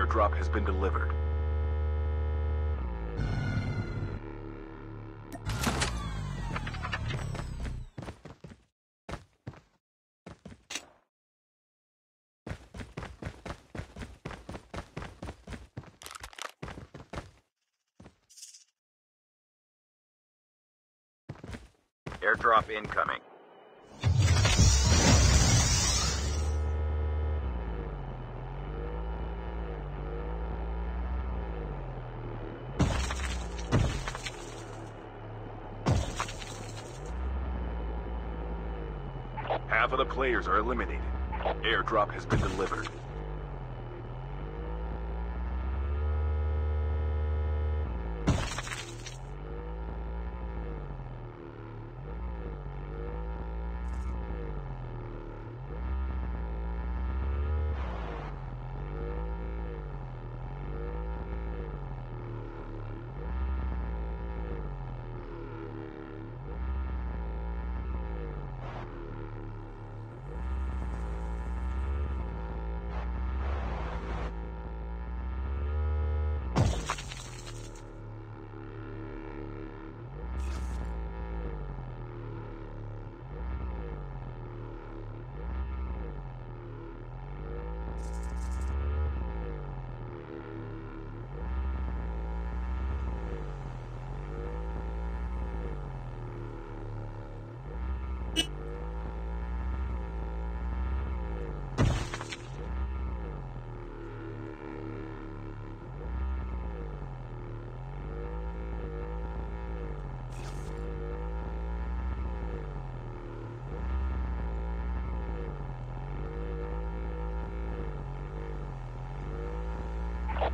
Airdrop has been delivered. Airdrop incoming. The players are eliminated. Airdrop has been delivered.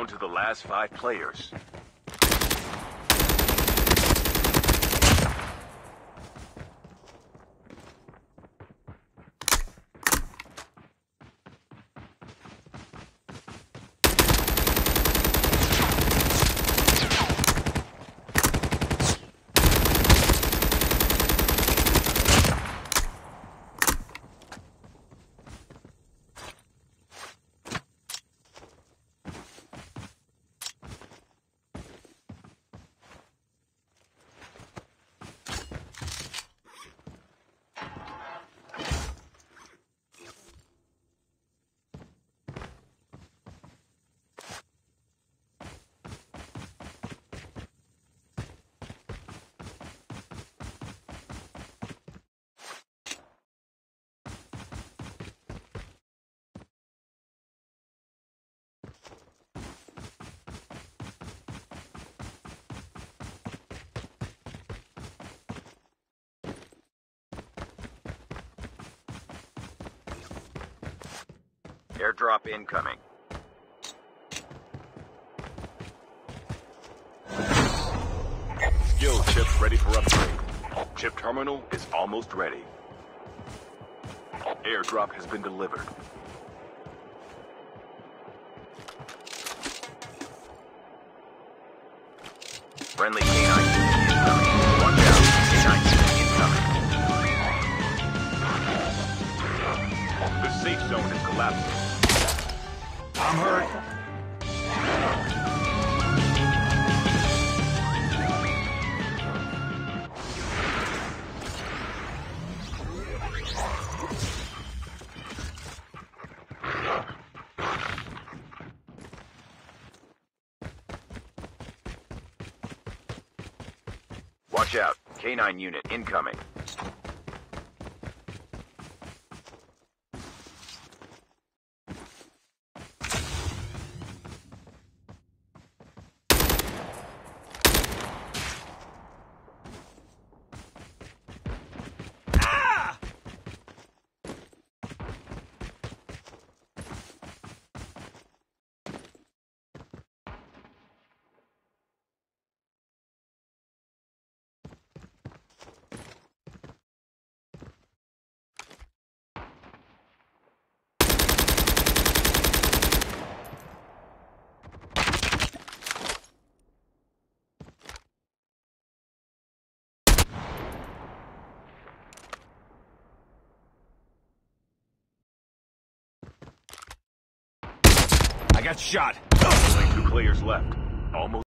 Down to the last five players. Airdrop incoming. Skill chip ready for upgrade. Chip terminal is almost ready. Airdrop has been delivered. Friendly canine incoming. Watch out. Canine incoming. The safe zone is collapsing. I'm hurt. Watch out. K-9 unit incoming. Got shot. Only two players left. Almost.